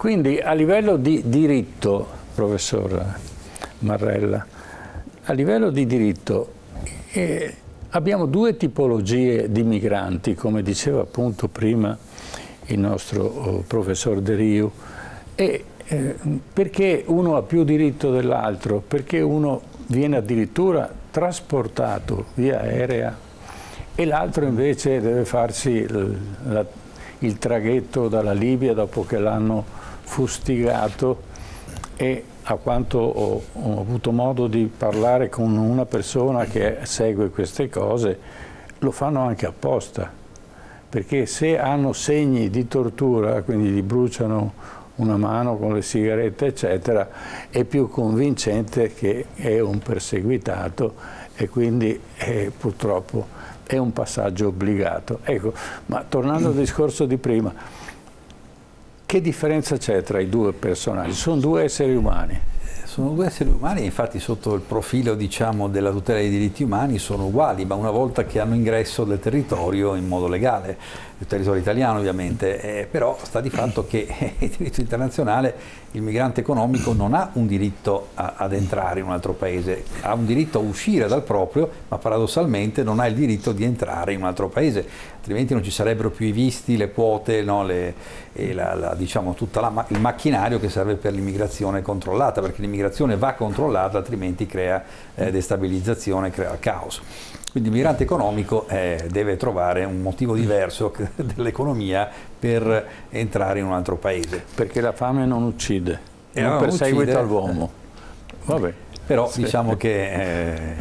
Quindi a livello di diritto, professor Marrella, a livello di diritto eh, abbiamo due tipologie di migranti, come diceva appunto prima il nostro oh, professor De Riu, e eh, perché uno ha più diritto dell'altro? Perché uno viene addirittura trasportato via aerea e l'altro invece deve farsi il, la, il traghetto dalla Libia dopo che l'hanno fustigato e a quanto ho, ho, avuto modo di parlare con una persona che segue queste cose, lo fanno anche apposta, perché se hanno segni di tortura, quindi gli bruciano una mano con le sigarette, eccetera, è più convincente che è un perseguitato e quindi eh, purtroppo è un passaggio obbligato. Ecco, ma tornando al discorso di prima, che differenza c'è tra i due personaggi? Sono due esseri umani. Sono due esseri umani, infatti sotto il profilo diciamo, della tutela dei diritti umani sono uguali, ma una volta che hanno ingresso del territorio in modo legale, il territorio italiano ovviamente, eh, però sta di fatto che il diritto internazionale, il migrante economico non ha un diritto a, ad entrare in un altro paese, ha un diritto a uscire dal proprio, ma paradossalmente non ha il diritto di entrare in un altro paese, altrimenti non ci sarebbero più i visti, le quote, no, le, la, la, diciamo, tutto il macchinario che serve per l'immigrazione controllata, perché l'immigrazione va controllata, altrimenti crea eh, destabilizzazione, crea caos. Quindi il migrante economico eh, deve trovare un motivo diverso dell'economia per entrare in un altro paese. Perché la fame non uccide, è un perseguita all'uomo. Vabbè. Però sì. diciamo che... Eh,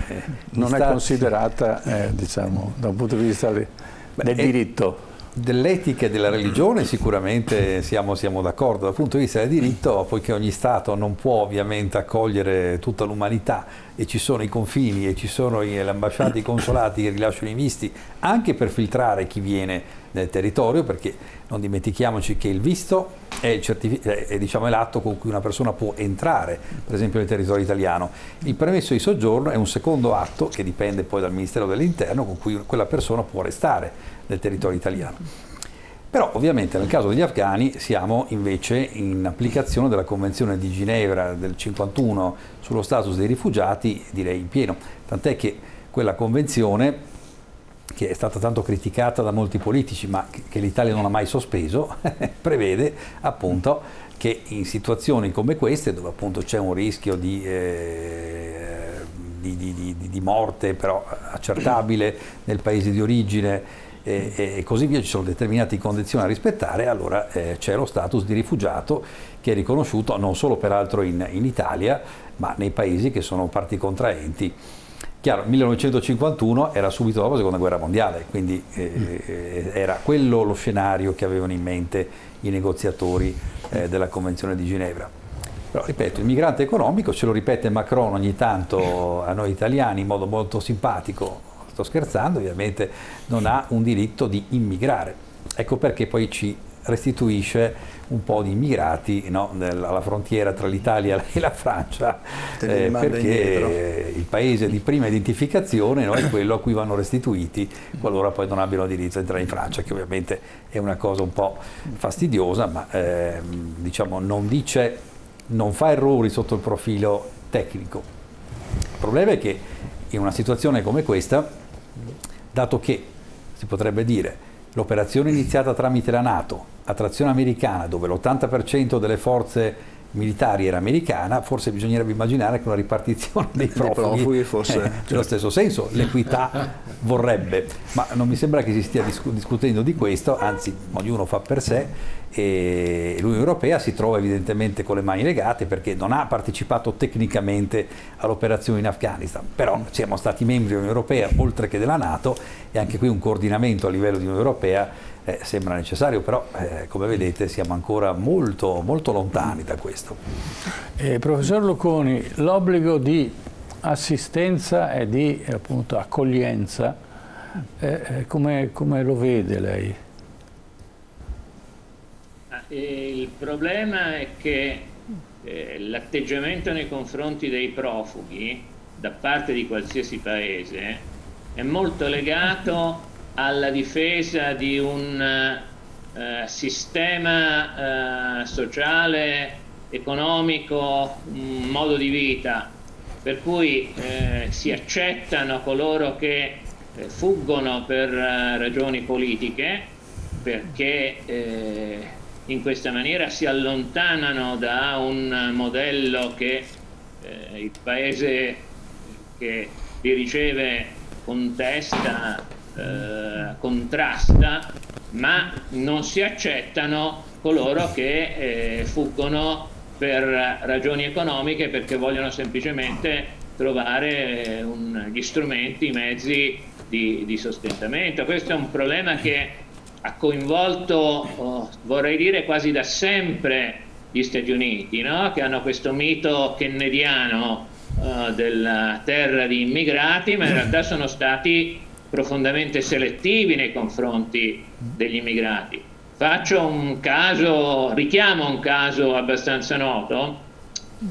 non è considerata, eh, diciamo, da un punto di vista del diritto Dell'etica e della religione sicuramente siamo, siamo d'accordo, dal punto di vista del diritto, poiché ogni Stato non può ovviamente accogliere tutta l'umanità e ci sono i confini e ci sono le ambasciate, i consolati che rilasciano i visti anche per filtrare chi viene nel territorio, perché non dimentichiamoci che il visto è, è diciamo, l'atto con cui una persona può entrare, per esempio, nel territorio italiano. Il permesso di soggiorno è un secondo atto che dipende poi dal Ministero dell'Interno con cui quella persona può restare del territorio italiano. Però ovviamente nel caso degli afghani siamo invece in applicazione della Convenzione di Ginevra del 51 sullo status dei rifugiati, direi in pieno, tant'è che quella convenzione che è stata tanto criticata da molti politici ma che l'Italia non ha mai sospeso, prevede appunto che in situazioni come queste dove appunto c'è un rischio di, eh, di, di, di morte però accertabile nel paese di origine e, e, così via, ci sono determinate condizioni da rispettare, allora eh, c'è lo status di rifugiato che è riconosciuto non solo peraltro in, in Italia, ma nei paesi che sono parti contraenti. Chiaro, 1951 era subito dopo la seconda guerra mondiale, quindi eh, eh, era quello lo scenario che avevano in mente i negoziatori eh, della Convenzione di Ginevra. Però ripeto, il migrante economico, ce lo ripete Macron ogni tanto a noi italiani in modo molto simpatico, sto scherzando, ovviamente non ha un diritto di immigrare. Ecco perché poi ci restituisce un po' di immigrati no, alla frontiera tra l'Italia e la Francia, eh, perché il paese di prima identificazione no, è quello a cui vanno restituiti qualora poi non abbiano diritto a entrare in Francia, che ovviamente è una cosa un po' fastidiosa, ma eh, diciamo, non, dice, non fa errori sotto il profilo tecnico. Il problema è che in una situazione come questa dato che, si potrebbe dire, l'operazione iniziata tramite la Nato, a trazione americana, dove l'80% delle forze militari era americana, forse bisognerebbe immaginare che una ripartizione dei profughi, profughi fosse eh, nello stesso senso, l'equità vorrebbe, ma non mi sembra che si stia discu discutendo di questo, anzi ognuno fa per sé e l'Unione Europea si trova evidentemente con le mani legate perché non ha partecipato tecnicamente all'operazione in Afghanistan, però siamo stati membri dell'Unione Europea oltre che della Nato e anche qui un coordinamento a livello di Unione Europea eh, sembra necessario, però eh, come vedete siamo ancora molto, molto lontani da questo. Eh, professor Luconi, l'obbligo di assistenza e di appunto, accoglienza, eh, eh, come, come lo vede lei? Il problema è che eh, l'atteggiamento nei confronti dei profughi da parte di qualsiasi paese è molto legato alla difesa di un eh, sistema eh, sociale, economico, un modo di vita, per cui eh, si accettano coloro che eh, fuggono per eh, ragioni politiche, perché eh, in questa maniera si allontanano da un modello che il paese che li riceve contesta, contrasta ma non si accettano coloro che eh, fuggono per ragioni economiche perché vogliono semplicemente trovare eh, un, gli strumenti, i mezzi di, di, sostentamento. Questo è un problema che ha coinvolto, oh, vorrei dire quasi da sempre, gli Stati Uniti, no? che hanno questo mito kennediano uh, della terra di immigrati, ma in realtà sono stati profondamente selettivi nei confronti degli immigrati. Faccio un caso, richiamo un caso abbastanza noto.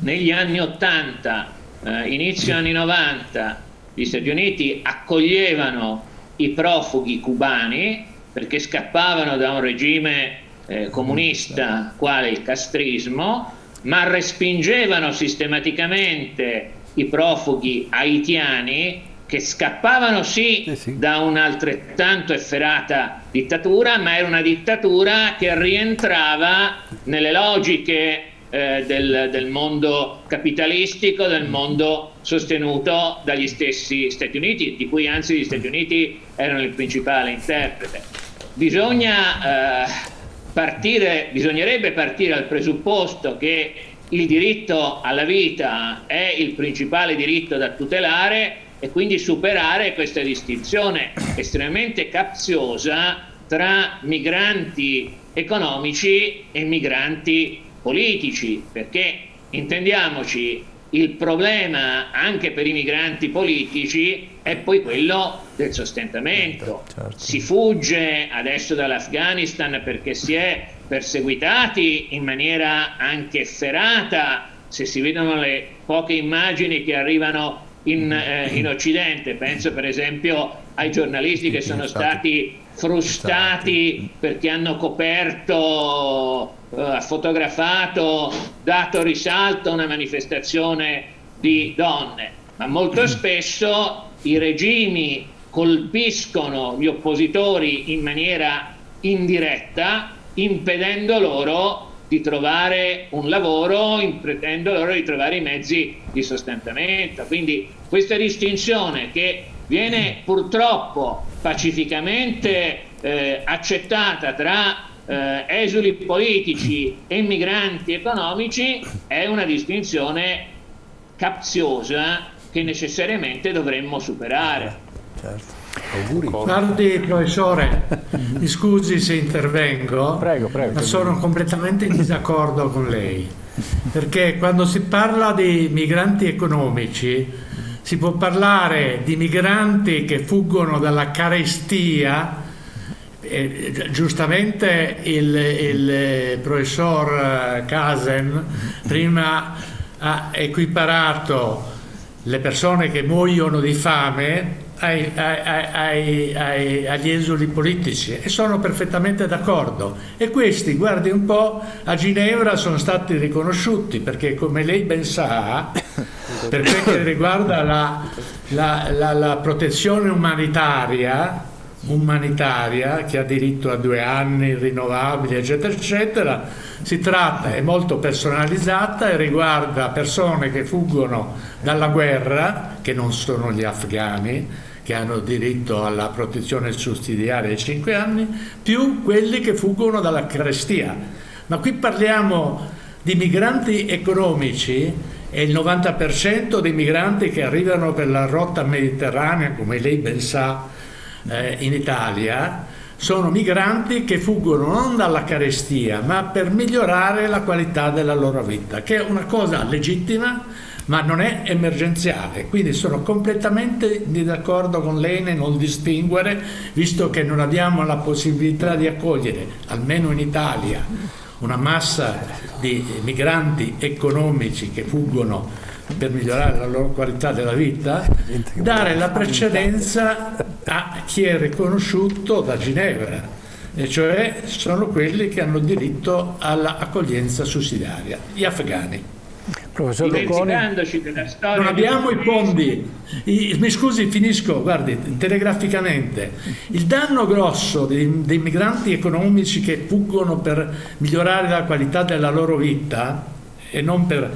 Negli anni 80, eh, inizio anni 90, gli Stati Uniti accoglievano i profughi cubani perché scappavano da un regime eh, comunista quale il castrismo, ma respingevano sistematicamente i profughi haitiani che scappavano sì, eh sì, da un'altrettanto efferata dittatura, ma era una dittatura che rientrava nelle logiche eh, del, del, mondo capitalistico, del mondo sostenuto dagli stessi Stati Uniti, di cui anzi gli Stati Uniti erano il principale interprete. Bisogna, eh, partire, bisognerebbe partire dal presupposto che il diritto alla vita è il principale diritto da tutelare e quindi superare questa distinzione estremamente capziosa tra migranti economici e migranti politici, perché intendiamoci, il problema anche per i migranti politici è poi quello del sostentamento. Certo. Si fugge adesso dall'Afghanistan perché si è perseguitati in maniera anche efferata, se si vedono le poche immagini che arrivano in, eh, in Occidente, penso per esempio ai giornalisti che sono stati frustati perché hanno coperto, eh, fotografato, dato risalto a una manifestazione di donne, ma molto spesso i regimi colpiscono gli oppositori in maniera indiretta, impedendo loro di trovare un lavoro, impedendo loro di trovare i mezzi di sostentamento. Quindi questa distinzione che viene purtroppo pacificamente eh, accettata tra eh, esuli politici e migranti economici è una distinzione capziosa che necessariamente dovremmo superare. Certo. Auguri. Guardi, professore, mi scusi se intervengo, prego, prego, ma sono completamente in disaccordo con lei. Perché quando si parla di migranti economici, si può parlare di migranti che fuggono dalla carestia. Eh, giustamente il, il professor Kazen prima ha equiparato le persone che muoiono di fame ai, ai, ai, agli esuli politici e sono perfettamente d'accordo. E questi, guardi un po', a Ginevra sono stati riconosciuti perché come lei ben sa, per quel che riguarda la, la, la, la protezione umanitaria, umanitaria che ha diritto a due anni rinnovabili eccetera eccetera si tratta è molto personalizzata e riguarda persone che fuggono dalla guerra che non sono gli afghani che hanno diritto alla protezione sussidiaria ai 5 anni, più quelli che fuggono dalla carestia. Ma qui parliamo di migranti economici e il 90% dei migranti che arrivano per la rotta mediterranea, come lei ben sa, eh, in Italia, sono migranti che fuggono non dalla carestia, ma per migliorare la qualità della loro vita, che è una cosa legittima ma non è emergenziale, quindi sono completamente d'accordo con lei nel distinguere, visto che non abbiamo la possibilità di accogliere, almeno in Italia, una massa di migranti economici che fuggono per migliorare la loro qualità della vita, dare la precedenza a chi è riconosciuto da Ginevra e cioè sono quelli che hanno diritto all'accoglienza sussidiaria, gli afghani. Professor Dimenticandoci della storia non abbiamo i fondi. I, mi scusi finisco guardi telegraficamente. Il danno grosso dei, dei migranti economici che fuggono per migliorare la qualità della loro vita e non per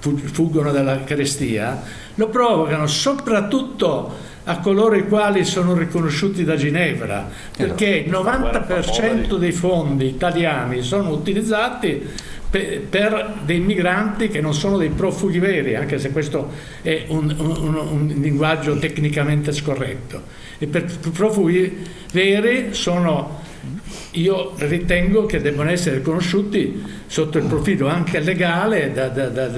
fuggono dalla carestia lo provocano soprattutto a coloro i quali sono riconosciuti da Ginevra, perché il 90% dei fondi italiani sono utilizzati per, per, dei migranti che non sono dei profughi veri, anche se questo è un, un, un linguaggio tecnicamente scorretto. E per profughi veri sono io ritengo che debbano essere riconosciuti sotto il profilo anche legale, da, da, da,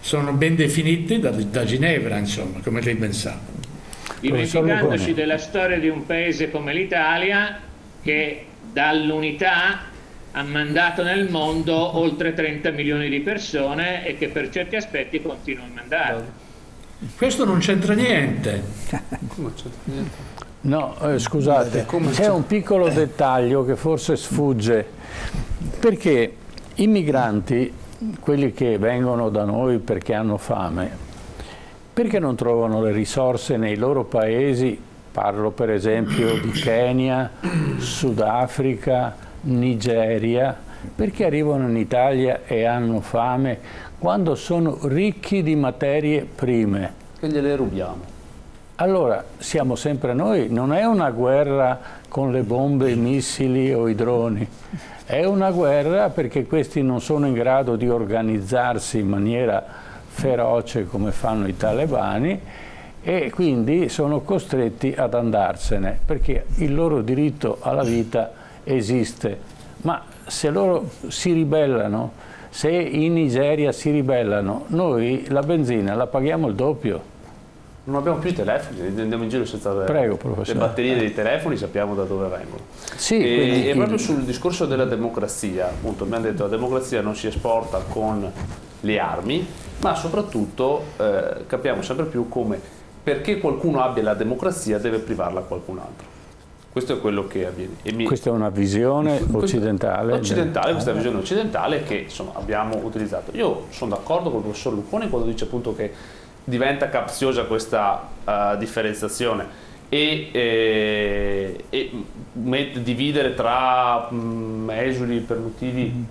sono ben definiti da, Ginevra, insomma, come lei ben sa. Dimenticandoci della storia di un paese come l'Italia che dall'unità ha mandato nel mondo oltre 30 milioni di persone e che per certi aspetti continua a mandare. Questo non c'entra niente. No, eh, scusate, c'è un piccolo dettaglio che forse sfugge, perché i migranti, quelli che vengono da noi perché hanno fame, perché non trovano le risorse nei loro paesi, parlo per esempio di Kenya, Sudafrica, Nigeria, perché arrivano in Italia e hanno fame quando sono ricchi di materie prime? Che gliele rubiamo. Allora, siamo sempre noi, non è una guerra con le bombe, i missili o i droni, è una guerra perché questi non sono in grado di organizzarsi in maniera feroce come fanno i talebani e quindi sono costretti ad andarsene perché il loro diritto alla vita esiste, ma se loro si ribellano, se in Nigeria si ribellano, noi la benzina la paghiamo il doppio. Non abbiamo più i telefoni, andiamo in giro senza avere Prego, le batterie dei telefoni, sappiamo da dove vengono. Sì, e, quindi... e, proprio sul discorso della democrazia, appunto, abbiamo detto che la democrazia non si esporta con le armi, ma soprattutto eh, capiamo sempre più come perché qualcuno abbia la democrazia deve privarla a qualcun altro. Questo è quello che avviene. Mi... Questa è una visione occidentale. Occidentale, del... questa è una visione occidentale che insomma, abbiamo utilizzato. Io sono d'accordo con il professor Lucconi quando dice appunto che diventa capziosa questa uh, differenziazione e, eh, e dividere tra mm, esuli per motivi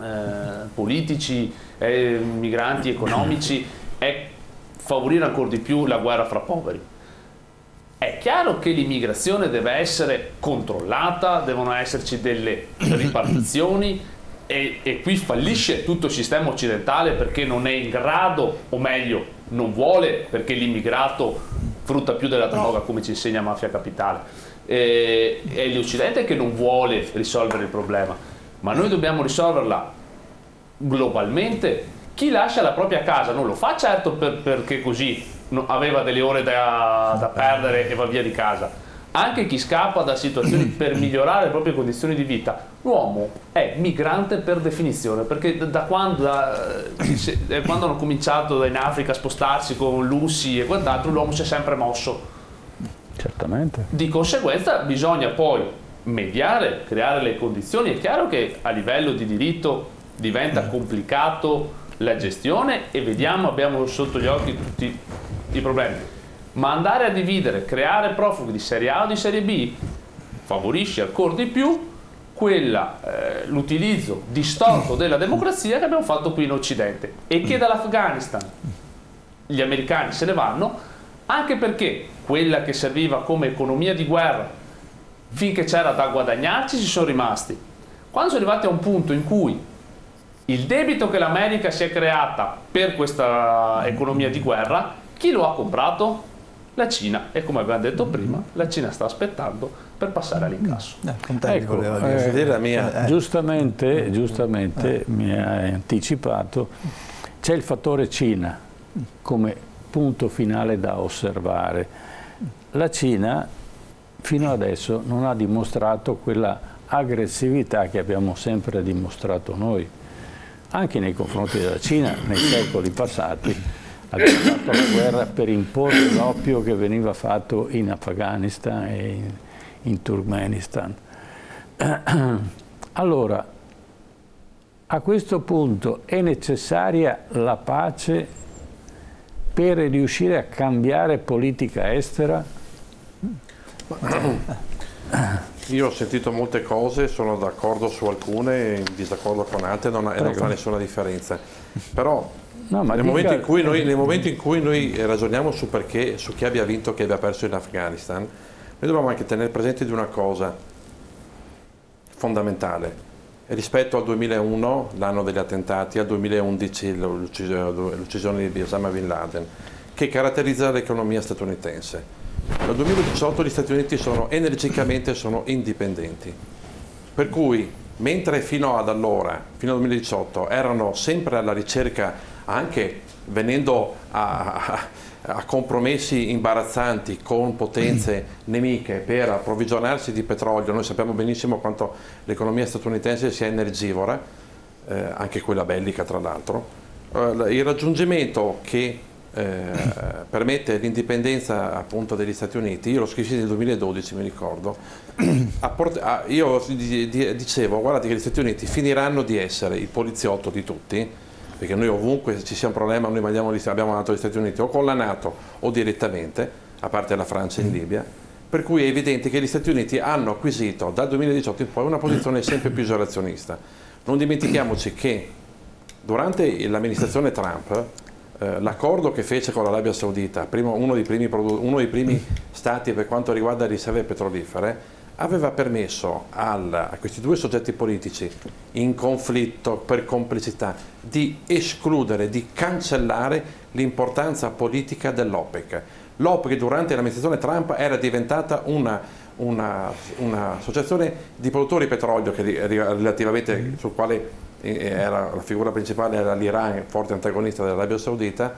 eh, politici, eh, migranti economici è favorire ancora di più la guerra fra poveri è chiaro che l'immigrazione deve essere controllata, devono esserci delle ripartizioni e, e, qui fallisce tutto il sistema occidentale perché non è in grado, o meglio, non vuole perché l'immigrato frutta più della droga come ci insegna Mafia Capitale. E, è l'Occidente che non vuole risolvere il problema, ma noi dobbiamo risolverla globalmente. Chi lascia la propria casa non lo fa certo per, perché così aveva delle ore da, da perdere e va via di casa. Anche chi scappa da situazioni per migliorare le proprie condizioni di vita, l'uomo è migrante per definizione, perché da quando, da, eh, quando hanno cominciato in Africa a spostarsi con lussi e quant'altro, l'uomo si è sempre mosso. Certamente. Di conseguenza bisogna poi mediare, creare le condizioni. È chiaro che a livello di diritto diventa complicato la gestione e vediamo, abbiamo sotto gli occhi tutti i problemi. Ma andare a dividere, creare profughi di serie A o di serie B favorisce ancora di più eh, l'utilizzo distorto della democrazia che abbiamo fatto qui in Occidente e che dall'Afghanistan gli americani se ne vanno anche perché quella che serviva come economia di guerra finché c'era da guadagnarci ci sono rimasti. Quando sono arrivati a un punto in cui il debito che l'America si è creata per questa economia di guerra chi lo ha comprato? La Cina e come abbiamo detto prima la Cina sta aspettando per passare all'incasso. Eh, ecco, eh, mia... Giustamente, giustamente eh. mi hai anticipato, c'è il fattore Cina come punto finale da osservare. La Cina fino adesso non ha dimostrato quella aggressività che abbiamo sempre dimostrato noi, anche nei confronti della Cina nei secoli passati abbiamo fatto la guerra per imporre l'oppio che veniva fatto in Afghanistan e in, in Turkmenistan. Allora, a questo punto è necessaria la pace per riuscire a cambiare politica estera? Io ho sentito molte cose, sono d'accordo su alcune, in disaccordo con altre, non, non fa nessuna differenza. Però no, nel, dica... momento noi, nel, momento in cui noi, ragioniamo su, perché, su chi abbia vinto e chi abbia perso in Afghanistan, noi dobbiamo anche tenere presente di una cosa fondamentale. Rispetto al 2001, l'anno degli attentati, al 2011 l'uccisione di Osama Bin Laden, che caratterizza l'economia statunitense. Nel 2018 gli Stati Uniti sono energicamente sono indipendenti, per cui mentre fino ad allora, fino al 2018, erano sempre alla ricerca, anche venendo a, a compromessi imbarazzanti con potenze nemiche per approvvigionarsi di petrolio, noi sappiamo benissimo quanto l'economia statunitense sia energivora, eh, anche quella bellica tra l'altro, eh, il raggiungimento che eh, permette l'indipendenza appunto degli Stati Uniti, io l'ho scrissi nel 2012 mi ricordo, io dicevo guardate che gli Stati Uniti finiranno di essere il poliziotto di tutti, perché noi ovunque ci sia un problema noi mandiamo, abbiamo mandato agli Stati Uniti o con la Nato o direttamente, a parte la Francia in Libia, per cui è evidente che gli Stati Uniti hanno acquisito dal 2018 in poi una posizione sempre più isolazionista. Non dimentichiamoci che durante l'amministrazione Trump eh, l'accordo che fece con l'Arabia Saudita, primo, uno, dei primi, uno, dei primi, stati per quanto riguarda le riserve petrolifere, aveva permesso al, a questi due soggetti politici in conflitto per complicità di escludere, di cancellare l'importanza politica dell'OPEC. L'OPEC durante l'amministrazione Trump era diventata una, una, una associazione di produttori di petrolio che, relativamente, mm. sul quale era, la figura principale era l'Iran, forte antagonista dell'Arabia Saudita,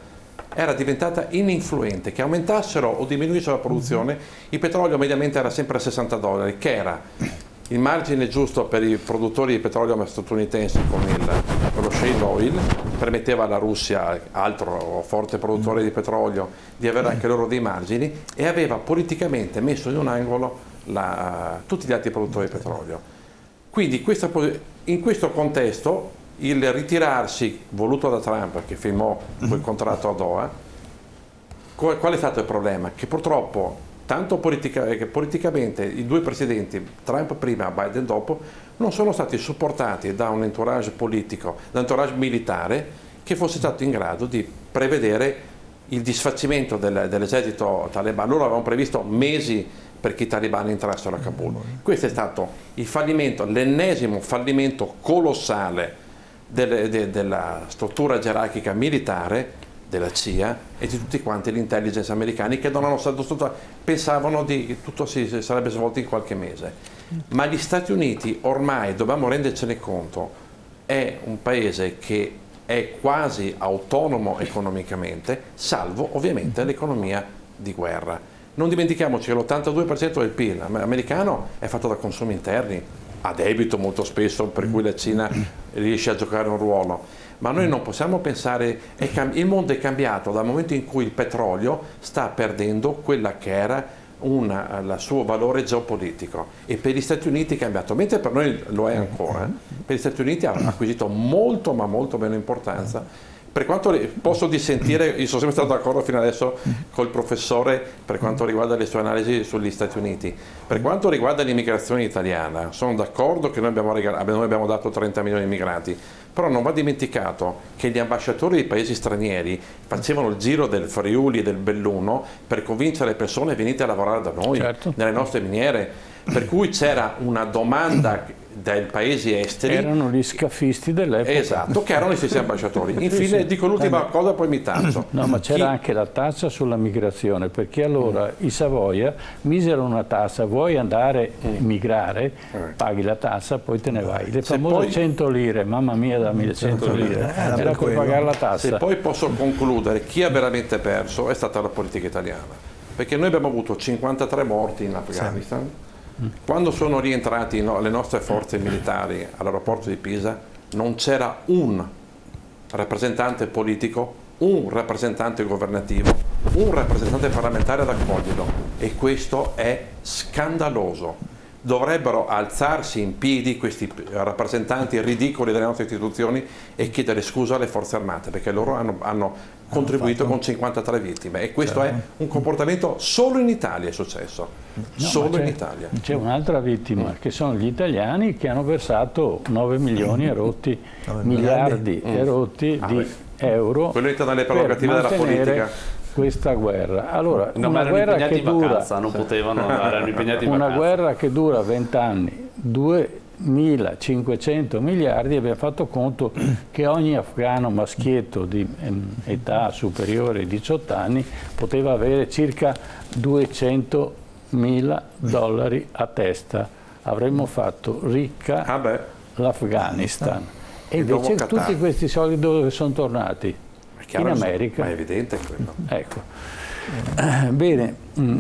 era diventata ininfluente, che aumentassero o diminuissero la produzione, il petrolio mediamente era sempre a 60 dollari, che era il margine giusto per i produttori di petrolio statunitensi con, il, con lo shale oil, permetteva alla Russia, altro forte produttore di petrolio, di avere anche loro dei margini e aveva politicamente messo in un angolo la, tutti gli altri produttori di petrolio. Quindi in questo contesto il ritirarsi voluto da Trump che firmò quel contratto a Doha, qual è stato il problema? Che purtroppo tanto politica, che politicamente i due presidenti, Trump prima e Biden dopo, non sono stati supportati da un entourage politico, da un entourage militare che fosse stato in grado di prevedere il disfacimento del, dell'esercito talebano. Loro avevano previsto mesi perché i talebani entrassero a Kabul. Questo è stato il fallimento, l'ennesimo fallimento colossale delle, de, della struttura gerarchica militare della CIA e di tutti quanti l'intelligence americani che non hanno stato, pensavano che tutto si, si sarebbe svolto in qualche mese. Ma gli Stati Uniti ormai, dobbiamo rendercene conto, è un paese che è quasi autonomo economicamente, salvo ovviamente l'economia di guerra. Non dimentichiamoci che l'82% del PIL americano è fatto da consumi interni, a debito molto spesso, per cui la Cina riesce a giocare un ruolo. Ma noi non possiamo pensare, il mondo è cambiato dal momento in cui il petrolio sta perdendo quella che era una, il suo valore geopolitico. E per gli Stati Uniti è cambiato, mentre per noi lo è ancora, per gli Stati Uniti ha acquisito molto ma molto meno importanza per quanto posso dissentire, io sono sempre stato d'accordo fino adesso col professore per quanto riguarda le sue analisi sugli Stati Uniti. Per quanto riguarda l'immigrazione italiana, sono d'accordo che noi abbiamo, noi abbiamo dato 30 milioni di immigrati, però non va dimenticato che gli ambasciatori dei paesi stranieri facevano il giro del Friuli e del Belluno per convincere le persone venite a lavorare da noi, certo. nelle nostre miniere, per cui c'era una domanda dai paesi esteri. Erano gli scafisti dell'epoca. Esatto, che erano i stessi ambasciatori. Infine sì. dico l'ultima cosa, poi mi taccio. No, ma c'era Chi... anche la tassa sulla migrazione, perché allora mm. i Savoia misero una tassa, vuoi andare a mm. migrare, eh. paghi la tassa, poi te ne vai. Le famose poi... 100 lire, mamma mia dammi le 100 lire, eh, era per pagare la tassa. Se poi posso concludere, chi ha veramente perso è stata la politica italiana, perché noi abbiamo avuto 53 morti in Afghanistan. Sì quando sono rientrati no, le nostre forze militari all'aeroporto di Pisa non c'era un rappresentante politico, un rappresentante governativo, un rappresentante parlamentare ad accoglierlo e questo è scandaloso. Dovrebbero alzarsi in piedi questi rappresentanti ridicoli delle nostre istituzioni e chiedere scusa alle forze armate perché loro hanno, hanno contribuito con 53 vittime e questo certo. è un comportamento solo in Italia è successo, no, solo in Italia. C'è un'altra vittima mm. che sono gli italiani che hanno versato 9 milioni e rotti, miliardi mm. e rotti ah, di beh. euro. Quello entra nelle prerogative della politica questa guerra. Allora, no, una guerra che dura vacanza, non potevano andare, impegnati in Una guerra che dura 20 anni, 2.500 miliardi, abbiamo fatto conto che ogni afgano maschietto di ehm, età superiore ai 18 anni poteva avere circa 200 mila dollari a testa. Avremmo fatto ricca ah l'Afghanistan. E invece tutti questi soldi dove sono tornati? in America. Ma è evidente quello. Ecco. Eh, bene, mm,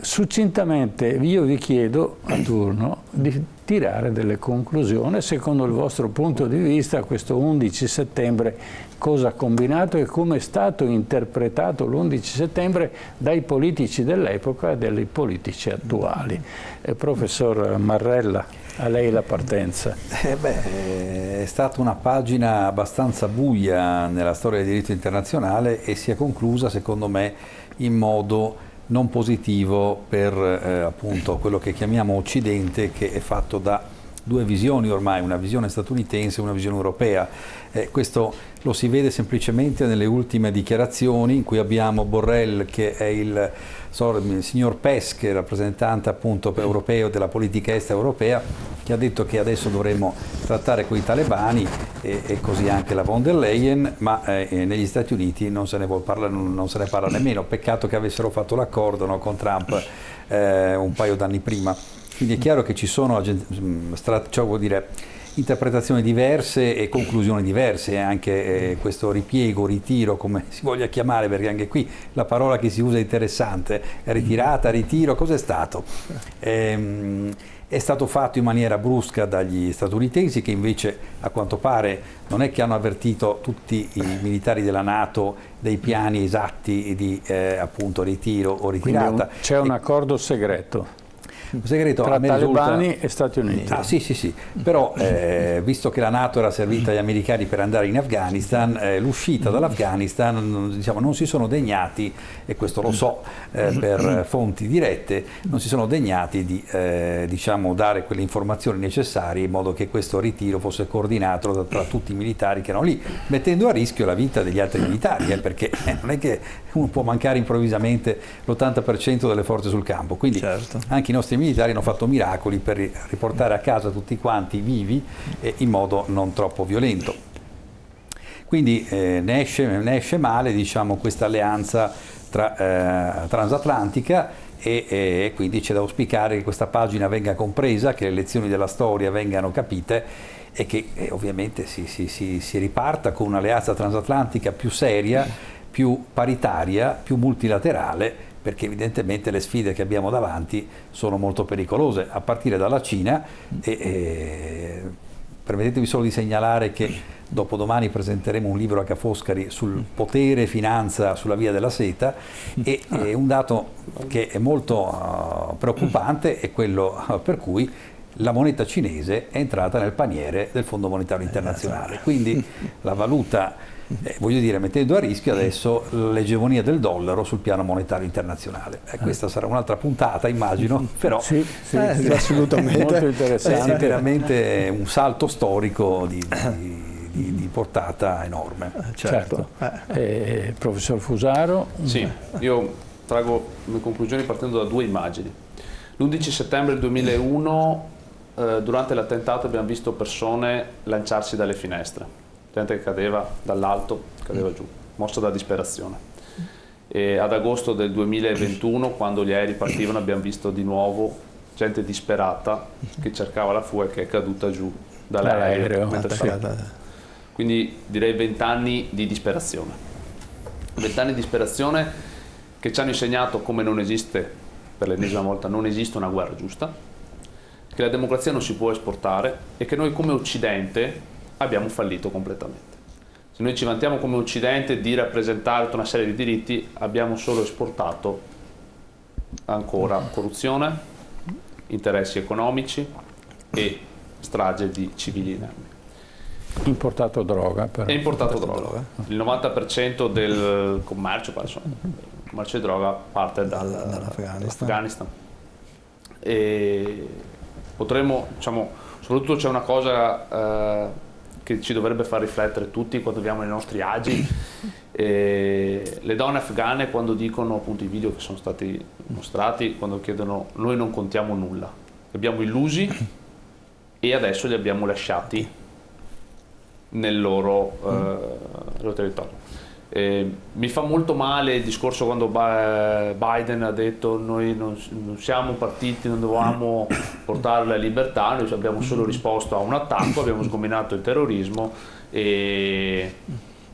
succintamente io vi chiedo a turno di tirare delle conclusioni secondo il vostro punto di vista questo 11 settembre cosa ha combinato e come è stato interpretato l'11 settembre dai politici dell'epoca e dai politici attuali. Eh, professor Marrella. A lei la partenza. Eh beh, è stata una pagina abbastanza buia nella storia del diritto internazionale e si è conclusa, secondo me, in modo non positivo per eh, appunto quello che chiamiamo Occidente, che è fatto da due visioni ormai, una visione statunitense e una visione europea. Eh, questo lo si vede semplicemente nelle ultime dichiarazioni in cui abbiamo Borrell che è il il signor Pesche, rappresentante appunto europeo della politica estera europea, che ha detto che adesso dovremmo trattare con i talebani e, e così anche la von der Leyen, ma eh, negli Stati Uniti non se, parla, non se, ne parla nemmeno. Peccato che avessero fatto l'accordo no, con Trump eh, un paio d'anni prima. Quindi è chiaro che ci sono, mm, cioè vuol dire, interpretazioni diverse e conclusioni diverse, anche eh, questo ripiego, ritiro, come si voglia chiamare, perché anche qui la parola che si usa è interessante, ritirata, ritiro, cos'è stato? Ehm, è stato fatto in maniera brusca dagli statunitensi che invece a quanto pare non è che hanno avvertito tutti i militari della Nato dei piani esatti di eh, appunto ritiro o ritirata. C'è un accordo segreto segreto tra talebani risulta... e Stati Uniti. Ah, sì, sì, sì, però eh, visto che la Nato era servita agli americani per andare in Afghanistan, eh, l'uscita dall'Afghanistan diciamo, non si sono degnati, e questo lo so eh, per fonti dirette, non si sono degnati di eh, diciamo, dare quelle informazioni necessarie in modo che questo ritiro fosse coordinato da, tra tutti i militari che erano lì, mettendo a rischio la vita degli altri militari, eh, perché non è che uno può mancare improvvisamente l'80% delle forze sul campo, quindi certo. anche i nostri militari hanno fatto miracoli per riportare a casa tutti quanti vivi e in modo non troppo violento. Quindi eh, ne, esce, ne, esce, male diciamo, questa alleanza tra, eh, transatlantica e, e, quindi c'è da auspicare che questa pagina venga compresa, che le lezioni della storia vengano capite e che eh, ovviamente si, si, si, si riparta con un'alleanza transatlantica più seria, più paritaria, più multilaterale perché evidentemente le sfide che abbiamo davanti sono molto pericolose, a partire dalla Cina. E, e permettetemi solo di segnalare che dopodomani presenteremo un libro a Cafoscari sul potere e finanza sulla via della seta. E, e un dato che è molto uh, preoccupante è quello uh, per cui la moneta cinese è entrata nel paniere del Fondo Monetario Internazionale, quindi la valuta eh, voglio dire, mettendo a rischio adesso l'egemonia del dollaro sul piano monetario internazionale. Eh, questa sarà un'altra puntata, immagino, però sì, sì, eh, sì, assolutamente molto interessante. È veramente un salto storico di, di di, di, portata enorme. Eh, certo. certo. Eh, professor Fusaro? Sì, io trago le conclusioni partendo da due immagini. L'11 settembre 2001, eh, durante l'attentato abbiamo visto persone lanciarsi dalle finestre gente che cadeva dall'alto, cadeva giù, mossa da disperazione. E ad agosto del 2021, quando gli aerei partivano, abbiamo visto di nuovo gente disperata che cercava la fuga e che è caduta giù dall'aereo. Quindi direi vent'anni di disperazione. Vent'anni di disperazione che ci hanno insegnato come non esiste, per l'ennesima volta, non esiste una guerra giusta, che la democrazia non si può esportare e che noi come Occidente abbiamo fallito completamente. Se noi ci vantiamo come Occidente di rappresentare tutta una serie di diritti, abbiamo solo esportato ancora corruzione, interessi economici e strage di civili inermi. Importato droga però. È importato droga. Il 90% del commercio, il commercio di droga parte dal, Dall'Afghanistan. E potremmo, diciamo, soprattutto c'è una cosa eh, che ci dovrebbe far riflettere tutti quando viviamo nei nostri agi. Eh, le donne afghane quando dicono appunto i video che sono stati mostrati, quando chiedono noi non contiamo nulla, li abbiamo illusi e adesso li abbiamo lasciati nel loro, eh, loro territorio. Eh, mi fa molto male il discorso quando Biden ha detto noi non, non siamo partiti, non dovevamo portare la libertà, noi abbiamo solo risposto a un attacco, abbiamo sgominato il terrorismo e,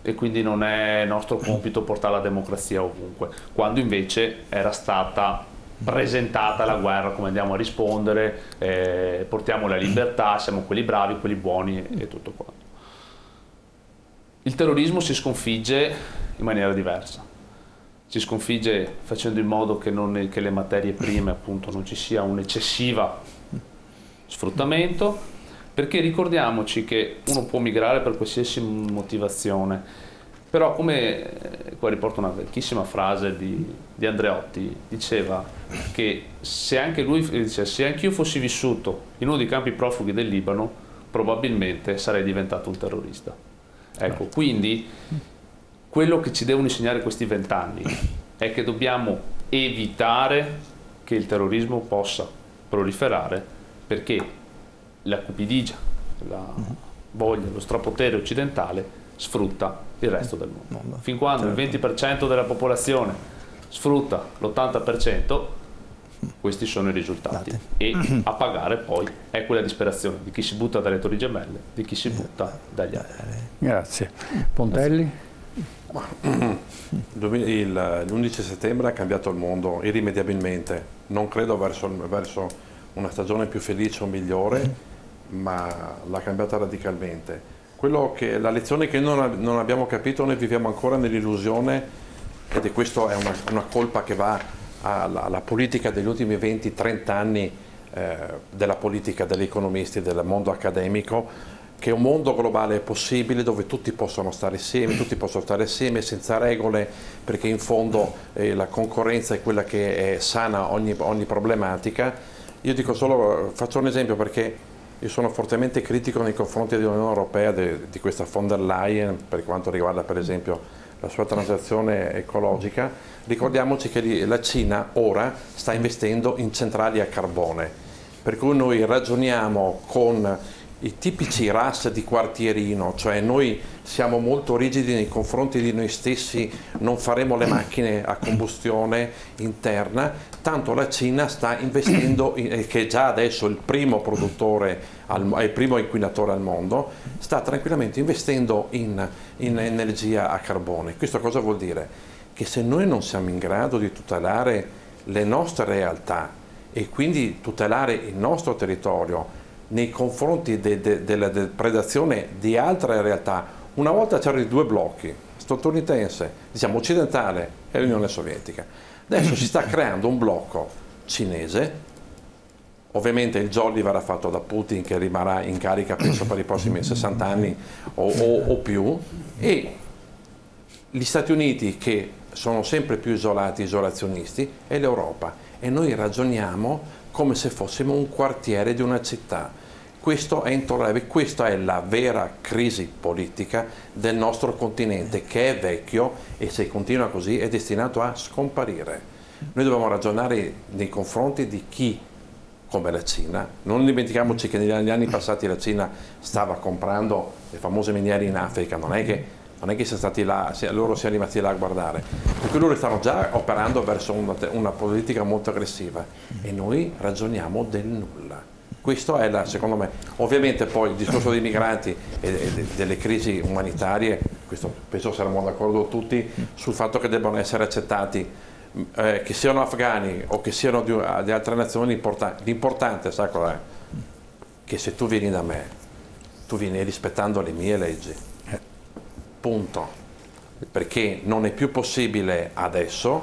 e quindi non è nostro compito portare la democrazia ovunque, quando invece era stata presentata la guerra come andiamo a rispondere, eh, portiamo la libertà, siamo quelli bravi, quelli buoni e tutto quanto. Il terrorismo si sconfigge in maniera diversa. Si sconfigge facendo in modo che, non- che le materie prime appunto non ci sia un'eccessiva sfruttamento, perché ricordiamoci che uno può migrare per qualsiasi motivazione, però come, eh, qua riporto una vecchissima frase di, di Andreotti, diceva che se anche lui, dice, se anche io fossi vissuto in uno dei campi profughi del Libano, probabilmente sarei diventato un terrorista. Ecco, quindi quello che ci devono insegnare questi vent'anni è che dobbiamo evitare che il terrorismo possa proliferare perché la cupidigia, la voglia, lo strapotere occidentale sfrutta il resto del mondo. Fin quando il 20% della popolazione sfrutta l'80%, questi sono i risultati. E a pagare poi è quella disperazione di chi si butta dalle torri gemelle, di chi si butta dagli altri. Grazie. Pontelli? Duemila- il- L'11 settembre ha cambiato il mondo irrimediabilmente, non credo verso, verso una stagione più felice o migliore, ma l'ha cambiata radicalmente. Quello che, la lezione che non, non abbiamo capito, noi viviamo ancora nell'illusione, ed è questa è una, una colpa che va alla, alla politica degli ultimi 20-30 anni eh, della politica, degli economisti, del mondo accademico, che un mondo globale è possibile dove tutti possono stare insieme, tutti possono stare assieme senza regole, perché in fondo eh, la concorrenza è quella che è sana ogni, ogni problematica. Io dico solo, faccio un esempio perché io sono fortemente critico nei confronti dell'Unione Europea, de- di questa von der Leyen, per quanto riguarda per esempio la sua transazione ecologica. Ricordiamoci che la Cina ora sta investendo in centrali a carbone, per cui noi ragioniamo con i tipici RAS di quartierino, cioè noi siamo molto rigidi nei confronti di noi stessi, non faremo le macchine a combustione interna, tanto la Cina sta investendo, in- eh, che è già adesso il primo produttore, al- il primo inquinatore al mondo, sta tranquillamente investendo in, in energia a carbone. Questo cosa vuol dire? Che se noi non siamo in grado di tutelare le nostre realtà e quindi tutelare il nostro territorio, nei confronti de- de- della depredazione di altre realtà. Una volta c'erano i due blocchi, statunitense, diciamo occidentale e l'Unione Sovietica. Adesso si sta creando un blocco cinese, ovviamente il jolly verrà fatto da Putin che rimarrà in carica penso per i prossimi 60 anni o, o- o più, e gli Stati Uniti che sono sempre più isolati, isolazionisti, e l'Europa. E noi ragioniamo come se fossimo un quartiere di una città. Questo è intollerabile, questa è la vera crisi politica del nostro continente che è vecchio e se continua così è destinato a scomparire. Noi dobbiamo ragionare nei confronti di chi come la Cina. Non dimentichiamoci che negli anni passati la Cina stava comprando le famose miniere in Africa, non è che, non è che siano stati là, loro siano rimasti là a guardare, perché loro stanno già operando verso una, una politica molto aggressiva e noi ragioniamo del nulla. Questo è la, secondo me, ovviamente poi il discorso dei migranti e, de- delle crisi umanitarie, questo penso saremo d'accordo tutti sul fatto che debbano essere accettati eh, che siano afghani o che siano di, di altre nazioni, importa- l'importante, sai qual è? Che se tu vieni da me, tu vieni rispettando le mie leggi. Punto. Perché non è più possibile adesso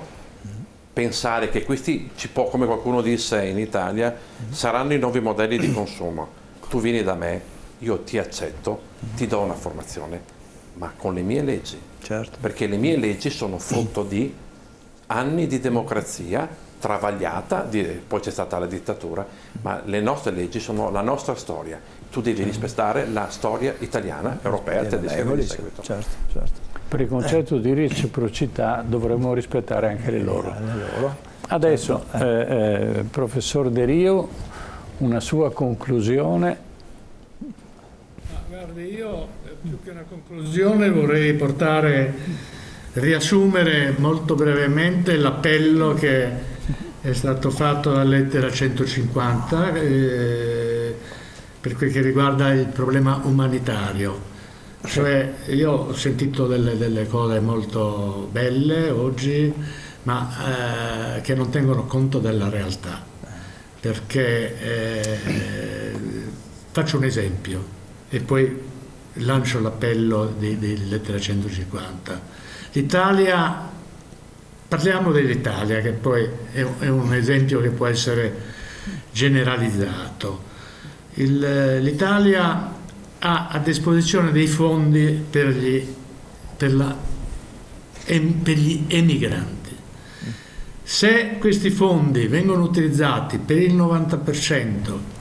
pensare che questi, come qualcuno disse in Italia, saranno i nuovi modelli di consumo. Tu vieni da me, io ti accetto, ti do una formazione, ma con le mie leggi. Certo. Perché le mie leggi sono frutto di anni di democrazia travagliata, di, poi c'è stata la dittatura, ma le nostre leggi sono la nostra storia. Tu devi rispettare la storia italiana, europea, tedesca e di seguito. Certo, certo. Per il concetto di reciprocità dovremmo rispettare anche le loro. Adesso, certo. eh, eh, professor De Rio, una sua conclusione. Ma, guardi, io più che una conclusione vorrei portare, riassumere molto brevemente l'appello che è stato fatto dalla lettera 150 eh, per quel che riguarda il problema umanitario. Cioè, io ho sentito delle, delle cose molto belle oggi, ma eh, che non tengono conto della realtà. Perché eh, faccio un esempio e poi lancio l'appello di, di Lettera 150. L'Italia, parliamo dell'Italia che poi è, è, un esempio che può essere generalizzato. L'Italia ha a disposizione dei fondi per gli, per la, per gli emigranti. Se questi fondi vengono utilizzati per il 90%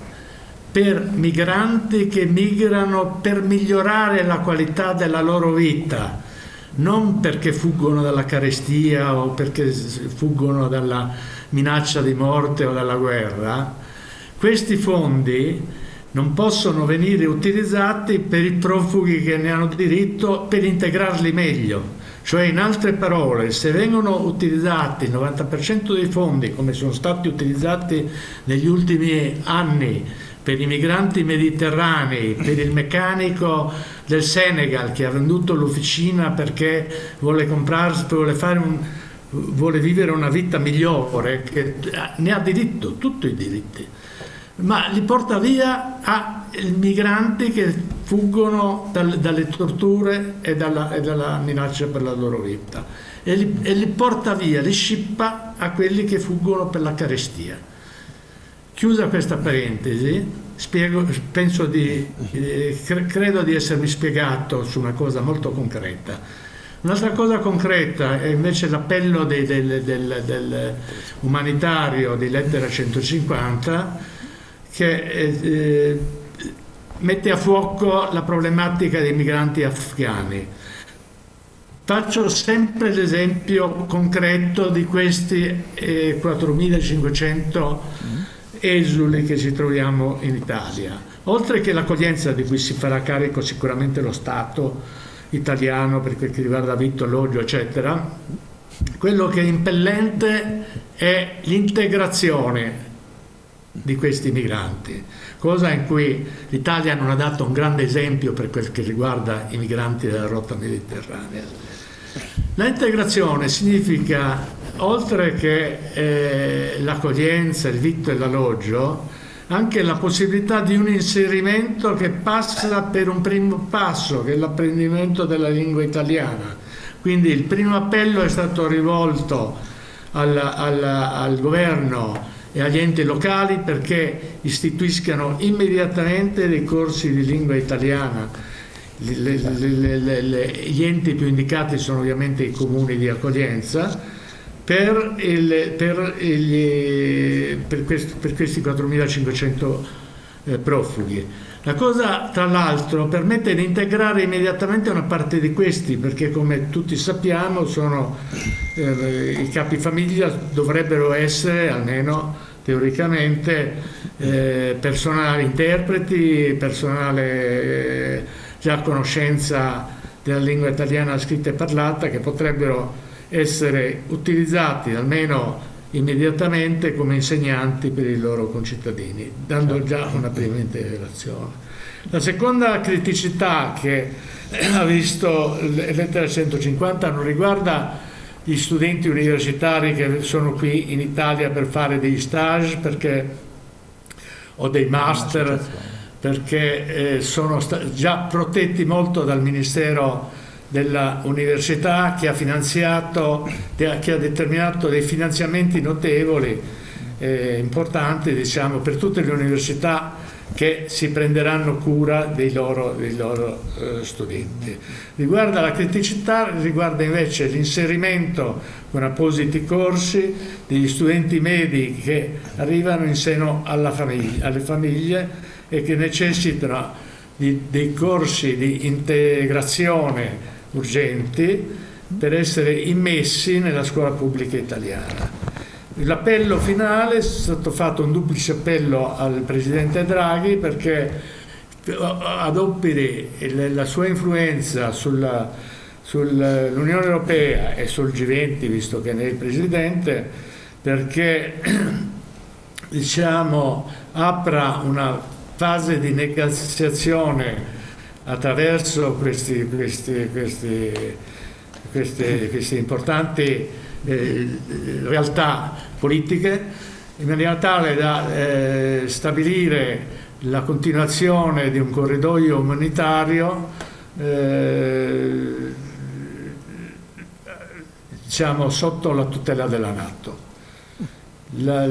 per migranti che migrano per migliorare la qualità della loro vita, non perché fuggono dalla carestia o perché fuggono dalla minaccia di morte o dalla guerra, questi fondi non possono venire utilizzati per i profughi che ne hanno diritto per integrarli meglio. Cioè, in altre parole, se vengono utilizzati il 90% dei fondi come sono stati utilizzati negli ultimi anni per i migranti mediterranei, per il meccanico del Senegal che ha venduto l'officina perché vuole, comprarsi, vuole, un, vuole vivere una vita migliore, ne ha diritto, tutti i diritti, ma li porta via a migranti che fuggono dal, dalle torture e dalla, e dalla, minaccia per la loro vita e li, e li porta via, li scippa a quelli che fuggono per la carestia. Chiusa questa parentesi, spiego, penso di, eh, credo di essermi spiegato su una cosa molto concreta. Un'altra cosa concreta è invece l'appello del, del, del, umanitario di lettera 150 che eh, mette a fuoco la problematica dei migranti afghani. Faccio sempre l'esempio concreto di questi eh, 4.500 esuli che ci troviamo in Italia. Oltre che l'accoglienza di cui si farà carico sicuramente lo Stato italiano per quel che riguarda vitto, alloggio, eccetera, quello che è impellente è l'integrazione di questi migranti, cosa in cui l'Italia non ha dato un grande esempio per quel che riguarda i migranti della rotta mediterranea. L'integrazione significa oltre che eh, l'accoglienza, il vitto e l'alloggio, anche la possibilità di un inserimento che passa per un primo passo, che è l'apprendimento della lingua italiana. Quindi il primo appello è stato rivolto al, al, al governo e agli enti locali perché istituiscano immediatamente dei corsi di lingua italiana. Le, le, le, gli enti più indicati sono ovviamente i comuni di accoglienza per, il, per, il, per, questi, per questi 4.500 eh, profughi. La cosa, tra l'altro, permette di integrare immediatamente una parte di questi, perché come tutti sappiamo sono, eh, i capifamiglia dovrebbero essere, almeno teoricamente, eh, personale interpreti, personale eh, già a conoscenza della lingua italiana scritta e parlata, che potrebbero essere utilizzati almeno immediatamente come insegnanti per i loro concittadini, dando certo. già una prima integrazione. La seconda criticità che ha visto lettera 150 non riguarda gli studenti universitari che sono qui in Italia per fare degli stage perché, o dei master perché eh, sono già protetti molto dal Ministero dell'università che ha finanziato, che ha determinato dei finanziamenti notevoli, eh, importanti diciamo, per tutte le università che si prenderanno cura dei loro, dei loro eh, studenti. Riguarda la criticità, riguarda invece l'inserimento con appositi corsi degli studenti medi che arrivano in seno famiglia, alle famiglie e che necessitano di, dei corsi di integrazione urgenti per essere immessi nella scuola pubblica italiana. L'appello finale è stato fatto un duplice appello al Presidente Draghi perché adoperi la sua influenza sull'Unione Europea e sul G20, visto che ne è il Presidente, perché diciamo, apra una fase di negoziazione attraverso questi, questi, questi, questi importanti eh, realtà politiche in maniera tale da eh, stabilire la continuazione di un corridoio umanitario eh, diciamo sotto la tutela della Nato. La,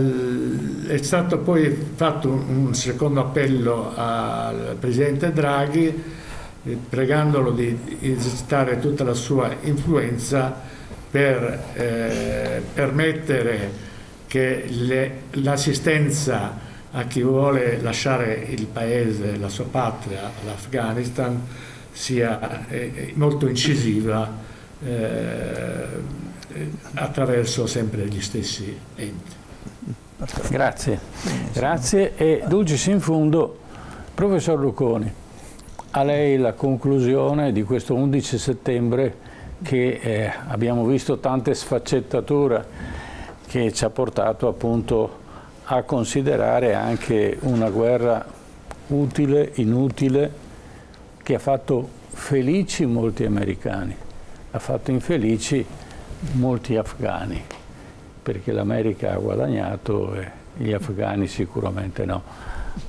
è stato poi fatto un, un secondo appello al Presidente Draghi eh, pregandolo di esercitare tutta la sua influenza per eh, permettere che l'assistenza a chi vuole lasciare il paese, la sua patria, l'Afghanistan, sia eh, molto incisiva eh, attraverso sempre gli stessi enti. Grazie, grazie e dulcis in fundo, professor Lucconi, a lei la conclusione di questo 11 settembre che eh, abbiamo visto tante sfaccettature che ci ha portato appunto a considerare anche una guerra utile, inutile, che ha fatto felici molti americani, ha fatto infelici molti afghani, perché l'America ha guadagnato e gli afghani sicuramente no.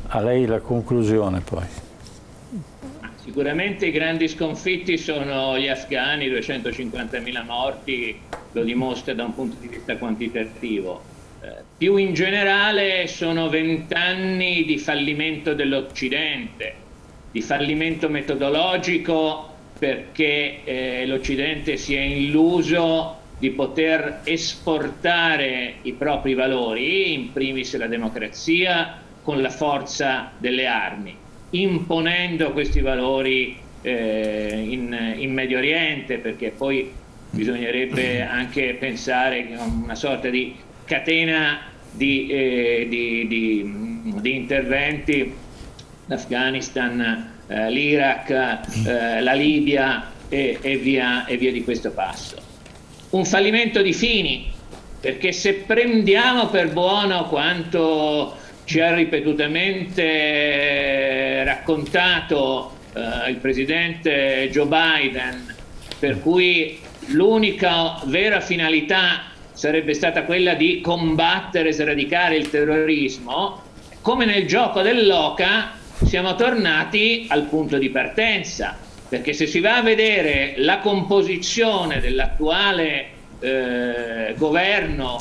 A lei la conclusione poi. Sicuramente i grandi sconfitti sono gli afghani, 250.000 morti, lo dimostra da un punto di vista quantitativo. Eh, più in generale sono vent'anni di fallimento dell'Occidente, di fallimento metodologico perché eh, l'Occidente si è illuso di poter esportare i propri valori, in primis la democrazia, con la forza delle armi imponendo questi valori eh, in, in, Medio Oriente, perché poi bisognerebbe anche pensare a una sorta di catena di, eh, di, di, di interventi, l'Afghanistan, eh, l'Iraq, eh, la Libia e, e, via, e via di questo passo. Un fallimento di fini, perché se prendiamo per buono quanto ci ha ripetutamente raccontato eh, il presidente Joe Biden, per cui l'unica vera finalità sarebbe stata quella di combattere e sradicare il terrorismo, come nel gioco dell'oca siamo tornati al punto di partenza, perché se si va a vedere la composizione dell'attuale eh, governo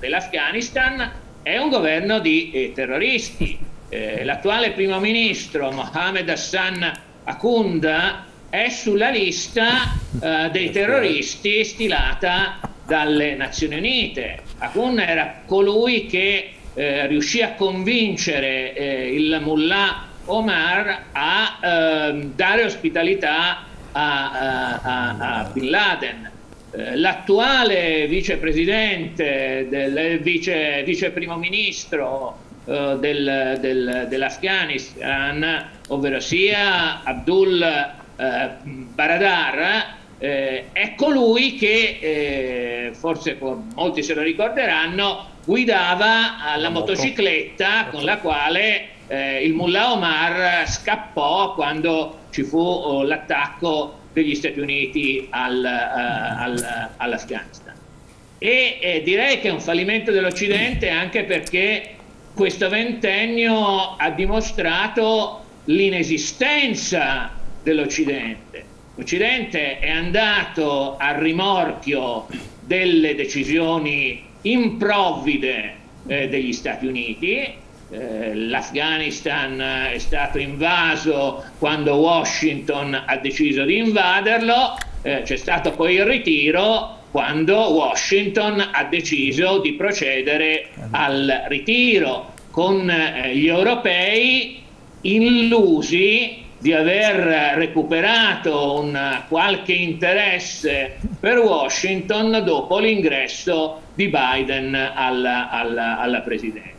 dell'Afghanistan, è un governo di eh, terroristi. Eh, l'attuale primo ministro Mohamed Hassan Akunda è sulla lista eh, dei terroristi stilata dalle Nazioni Unite. Akunda era colui che eh, riuscì a convincere eh, il mullah Omar a ehm, dare ospitalità a, a, a Bin Laden l'attuale vicepresidente, del, vice, vice primo ministro eh, del, del, dell'Afghanistan, ovvero sia Abdul eh, Baradar, eh, è colui che, eh, forse molti se lo ricorderanno, guidava la motocicletta con la quale eh, il mullah Omar scappò quando ci fu oh, l'attacco degli Stati Uniti al, uh, al, all'Afghanistan. E eh, direi che è un fallimento dell'Occidente anche perché questo ventennio ha dimostrato l'inesistenza dell'Occidente. L'Occidente è andato a rimorchio delle decisioni improvvide eh, degli Stati Uniti, eh, l'Afghanistan è stato invaso quando Washington ha deciso di invaderlo, eh, c'è stato poi il ritiro quando Washington ha deciso di procedere al ritiro con eh, gli europei illusi di aver recuperato un qualche interesse per Washington dopo l'ingresso di Biden alla, alla, alla presidenza.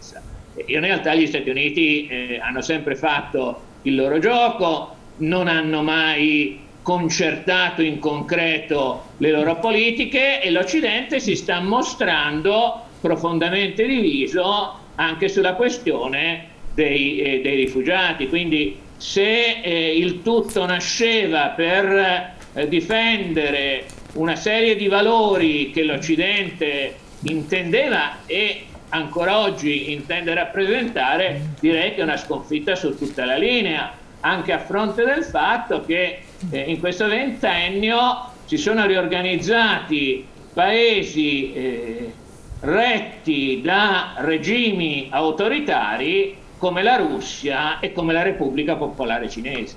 In realtà gli Stati Uniti eh, hanno sempre fatto il loro gioco, non hanno mai concertato in concreto le loro politiche e l'Occidente si sta mostrando profondamente diviso anche sulla questione dei, eh, dei rifugiati. Quindi se eh, il tutto nasceva per eh, difendere una serie di valori che l'Occidente intendeva e ancora oggi intende rappresentare, direi che è una sconfitta su tutta la linea, anche a fronte del fatto che eh, in questo ventennio si sono riorganizzati paesi eh, retti da regimi autoritari come la Russia e come la Repubblica Popolare Cinese.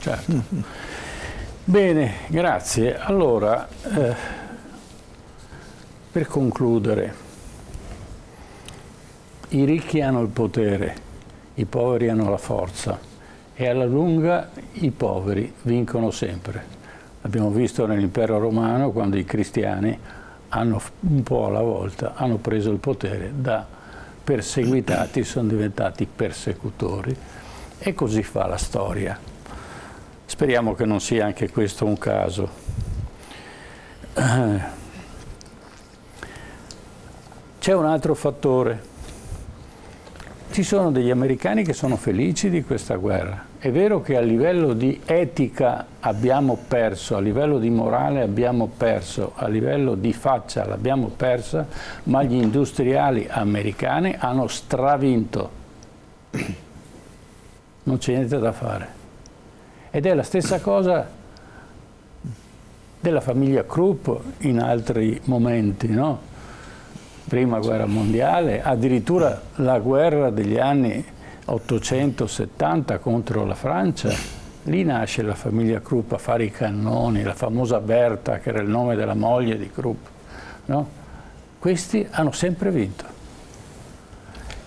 Certo. Bene, grazie. Allora, eh, per concludere, i ricchi hanno il potere, i poveri hanno la forza e alla lunga i poveri vincono sempre. Abbiamo visto nell'impero romano quando i cristiani hanno un po' alla volta hanno preso il potere da perseguitati sono diventati persecutori e così fa la storia. Speriamo che non sia anche questo un caso. C'è un altro fattore. Ci sono degli americani che sono felici di questa guerra. È vero che a livello di etica abbiamo perso, a livello di morale abbiamo perso, a livello di faccia l'abbiamo persa, ma gli industriali americani hanno stravinto. Non c'è niente da fare. Ed è la stessa cosa della famiglia Krupp in altri momenti, no? Prima guerra mondiale, addirittura la guerra degli anni 870 contro la Francia, lì nasce la famiglia Krupp a fare i cannoni, la famosa Berta che era il nome della moglie di Krupp. No? Questi hanno sempre vinto.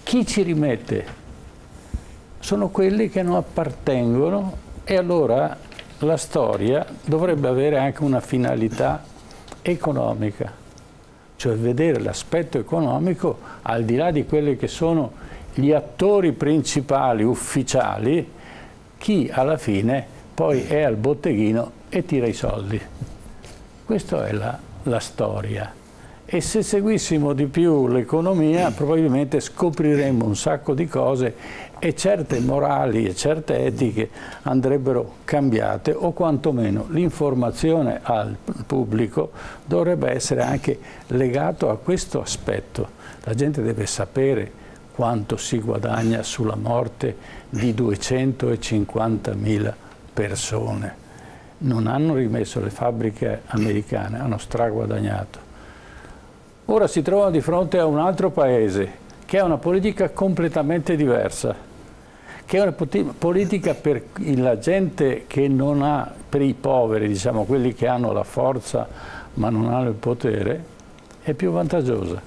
Chi ci rimette? Sono quelli che non appartengono e allora la storia dovrebbe avere anche una finalità economica, cioè vedere l'aspetto economico al di là di quelli che sono gli attori principali, ufficiali, chi alla fine poi è al botteghino e tira i soldi. Questa è la, la storia. E se seguissimo di più l'economia probabilmente scopriremmo un sacco di cose e certe morali e certe etiche andrebbero cambiate o quantomeno l'informazione al pubblico dovrebbe essere anche legato a questo aspetto. La gente deve sapere quanto si guadagna sulla morte di 250.000 persone. Non hanno rimesso le fabbriche americane, hanno straguadagnato. Ora si trovano di fronte a un altro paese che ha una politica completamente diversa, che è una politica per la gente che non ha, per i poveri, diciamo, quelli che hanno la forza ma non hanno il potere, è più vantaggiosa.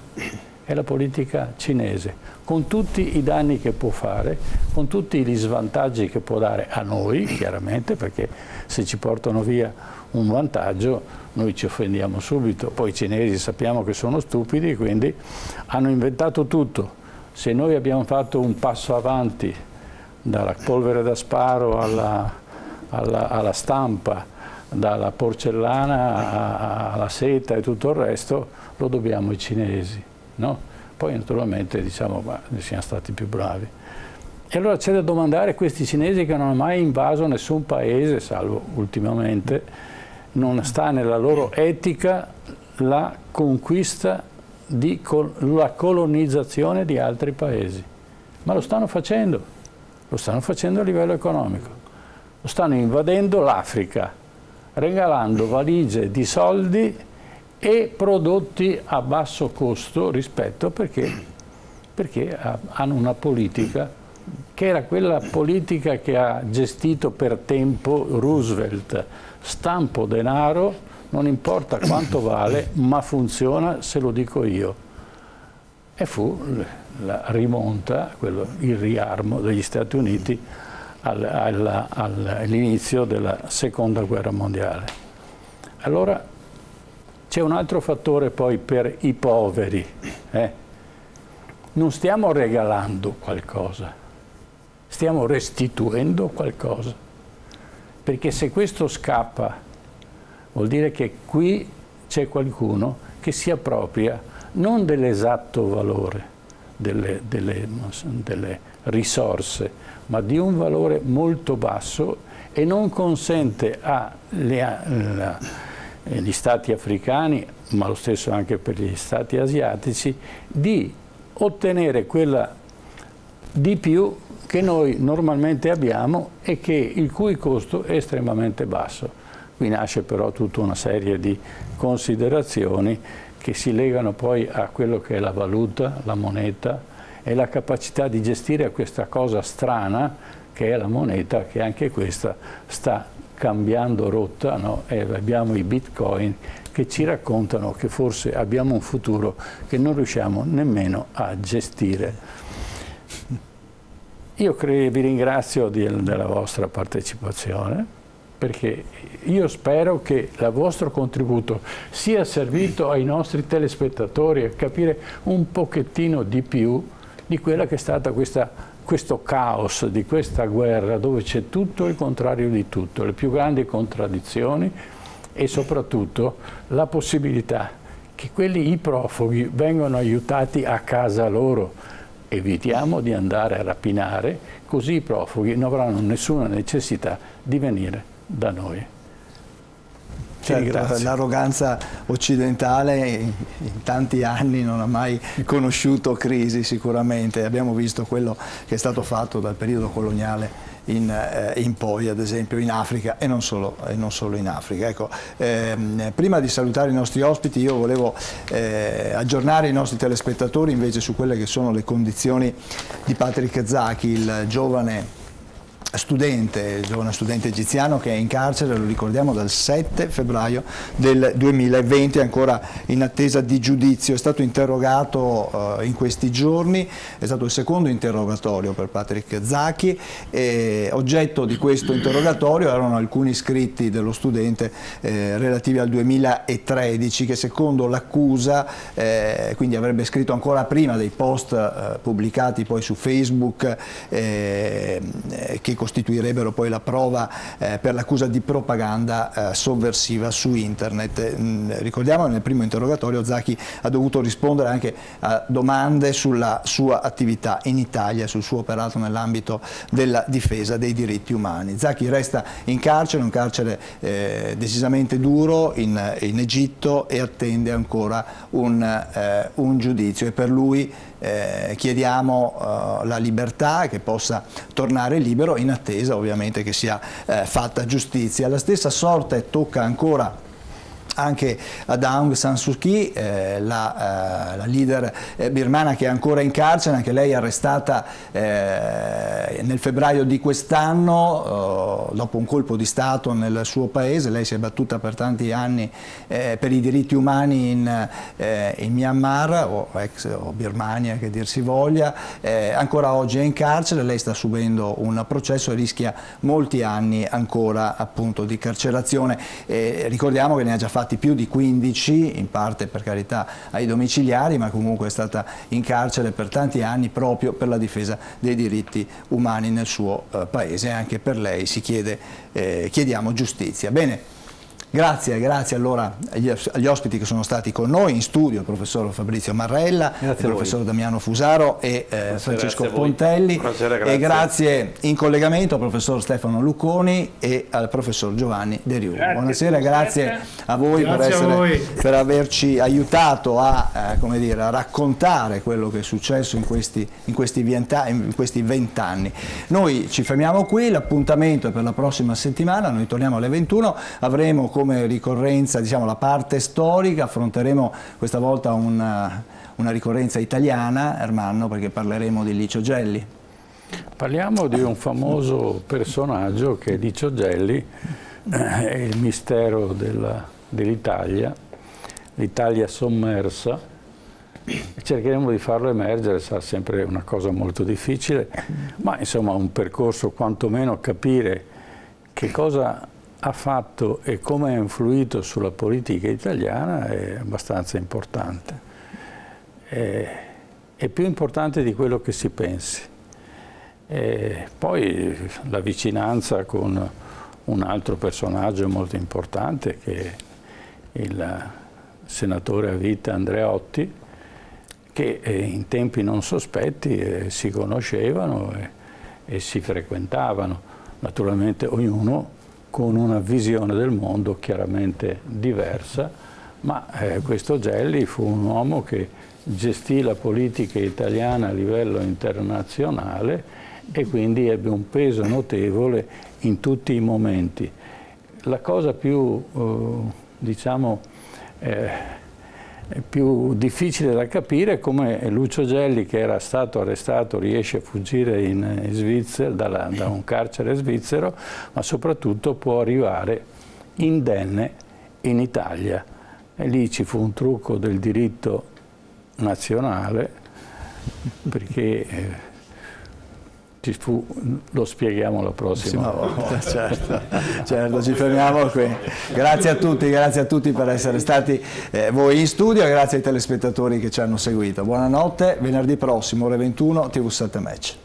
È la politica cinese, con tutti i danni che può fare, con tutti gli svantaggi che può dare a noi, chiaramente, perché se ci portano via un vantaggio noi ci offendiamo subito, poi i cinesi sappiamo che sono stupidi, quindi hanno inventato tutto. Se noi abbiamo fatto un passo avanti dalla polvere da sparo alla, alla, alla stampa, dalla porcellana alla seta e tutto il resto, lo dobbiamo ai cinesi. No? Poi naturalmente diciamo che siamo stati più bravi. E allora c'è da domandare questi cinesi che non hanno mai invaso nessun paese, salvo ultimamente, non sta nella loro etica la conquista, di col la colonizzazione di altri paesi. Ma lo stanno facendo, lo stanno facendo a livello economico. Lo stanno invadendo l'Africa, regalando valigie di soldi e prodotti a basso costo rispetto perché, perché hanno una politica che era quella politica che ha gestito per tempo Roosevelt. Stampo denaro, non importa quanto vale, ma funziona se lo dico io. E fu la rimonta, quello, il riarmo degli Stati Uniti all'inizio della seconda guerra mondiale. Allora c'è un altro fattore poi per i poveri. Eh? Non stiamo regalando qualcosa, stiamo restituendo qualcosa. Perché se questo scappa, vuol dire che qui c'è qualcuno che si appropria non dell'esatto valore delle, delle, delle risorse, ma di un valore molto basso e non consente agli eh, stati africani, ma lo stesso anche per gli stati asiatici, di ottenere quella di più che noi normalmente abbiamo e che, il cui costo è estremamente basso. Qui nasce però tutta una serie di considerazioni che si legano poi a quello che è la valuta, la moneta, è la capacità di gestire questa cosa strana che è la moneta, che anche questa sta cambiando rotta no? e abbiamo i bitcoin che ci raccontano che forse abbiamo un futuro che non riusciamo nemmeno a gestire. Io vi ringrazio della vostra partecipazione perché io spero che il vostro contributo sia servito ai nostri telespettatori a capire un pochettino di più di quella che è stata questa, questo caos di questa guerra dove c'è tutto il contrario di tutto, le più grandi contraddizioni e soprattutto la possibilità che quelli, i profughi, vengano aiutati a casa loro. Evitiamo di andare a rapinare, così i profughi non avranno nessuna necessità di venire da noi. Certo, l'arroganza occidentale in, tanti anni non ha mai conosciuto crisi sicuramente, abbiamo visto quello che è stato fatto dal periodo coloniale in, eh, in, poi, ad esempio in Africa e non solo, e non solo in Africa. Ecco, ehm, prima di salutare i nostri ospiti io volevo eh, aggiornare i nostri telespettatori invece su quelle che sono le condizioni di Patrick Zaki, il giovane studente, giovane studente egiziano che è in carcere, lo ricordiamo, dal 7 febbraio del 2020, ancora in attesa di giudizio. È stato interrogato uh, in questi giorni, è stato il secondo interrogatorio per Patrick Zacchi e oggetto di questo interrogatorio erano alcuni scritti dello studente eh, relativi al 2013 che secondo l'accusa, eh, quindi avrebbe scritto ancora prima dei post eh, pubblicati poi su Facebook eh, che costituirebbero poi la prova eh, per l'accusa di propaganda eh, sovversiva su internet. Mm, ricordiamo nel primo interrogatorio Zacchi ha dovuto rispondere anche a domande sulla sua attività in Italia, sul suo operato nell'ambito della difesa dei diritti umani. Zacchi resta in carcere, un carcere eh, decisamente duro in, in, Egitto e attende ancora un, eh, un giudizio e per lui eh, chiediamo eh, la libertà, che possa tornare libero in attesa ovviamente che sia eh, fatta giustizia. La stessa sorte tocca ancora anche ad Aung San Suu Kyi, eh, la, eh, la, leader eh, birmana che è ancora in carcere, anche lei arrestata eh, nel febbraio di quest'anno eh, dopo un colpo di Stato nel suo paese, lei si è battuta per tanti anni eh, per i diritti umani in, in Myanmar o, ex, o, Birmania che dir si voglia, ancora oggi è in carcere, lei sta subendo un processo e rischia molti anni ancora appunto di carcerazione, ricordiamo che ne ha già fatto fatti più di 15, in parte per carità ai domiciliari, ma comunque è stata in carcere per tanti anni proprio per la difesa dei diritti umani nel suo eh, paese anche per lei si chiede, eh, chiediamo giustizia. Bene, Grazie, grazie allora agli, agli, ospiti che sono stati con noi in studio, il professor Fabrizio Marrella, grazie il professor Damiano Fusaro e eh, Francesco Pontelli Buonasera, grazie. e grazie in collegamento al professor Stefano Lucconi e al professor Giovanni De Riu. Grazie, Buonasera, grazie a voi, per, essere, a voi. per, averci aiutato a, eh, dire, a, raccontare quello che è successo in questi, in questi vent'anni. Noi ci fermiamo qui, l'appuntamento è per la prossima settimana, noi torniamo alle 21, avremo come ricorrenza diciamo, la parte storica, affronteremo questa volta una, una ricorrenza italiana, Ermanno, perché parleremo di Licio Gelli. Parliamo di un famoso personaggio che è Licio Gelli, eh, è il mistero dell'Italia, l'Italia sommersa, cercheremo di farlo emergere, sarà sempre una cosa molto difficile, ma insomma un percorso quantomeno capire che cosa ha fatto e come ha influito sulla politica italiana è abbastanza importante. È, è più importante di quello che si pensi. E poi la vicinanza con un altro personaggio molto importante che è il senatore a vita Andreotti, che eh, in tempi non sospetti eh, si conoscevano e, e si frequentavano. Naturalmente ognuno con una visione del mondo chiaramente diversa, ma eh, questo Gelli fu un uomo che gestì la politica italiana a livello internazionale e quindi ebbe un peso notevole in tutti i momenti. La cosa più, eh, diciamo, eh, più difficile da capire come Lucio Gelli, che era stato arrestato, riesce a fuggire in Svizzera, dalla, da un carcere svizzero, ma soprattutto può arrivare indenne in Italia. E lì ci fu un trucco del diritto nazionale, perché eh, Fu, lo spieghiamo la prossima volta. Certo, certo, ci fermiamo qui. Grazie a tutti, grazie a tutti per essere stati eh, voi in studio e grazie ai telespettatori che ci hanno seguito. Buonanotte, venerdì prossimo ore 21 TV7 Match.